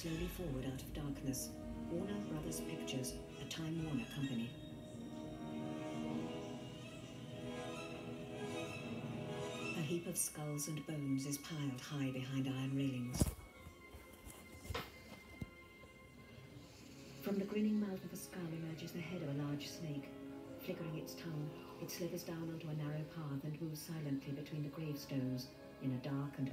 Slowly forward out of darkness. Warner Brothers Pictures, a Time Warner company. A heap of skulls and bones is piled high behind iron railings. From the grinning mouth of a skull emerges the head of a large snake. Flickering its tongue, it slithers down onto a narrow path and moves silently between the gravestones in a dark and